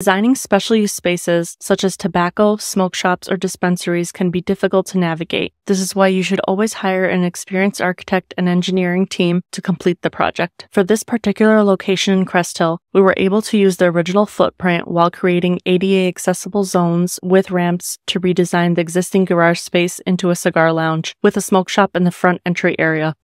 Designing special use spaces such as tobacco, smoke shops, or dispensaries can be difficult to navigate. This is why you should always hire an experienced architect and engineering team to complete the project. For this particular location in Crest Hill, we were able to use the original footprint while creating ADA accessible zones with ramps to redesign the existing garage space into a cigar lounge with a smoke shop in the front entry area.